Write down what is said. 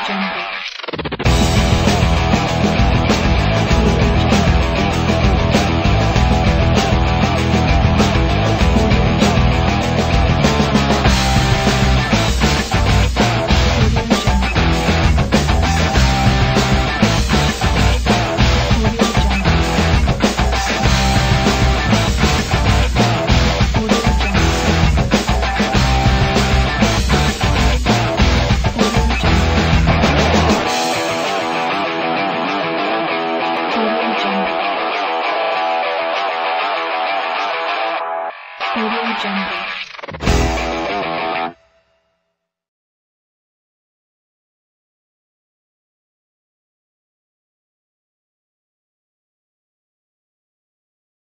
ジャンル。Audio Jungle.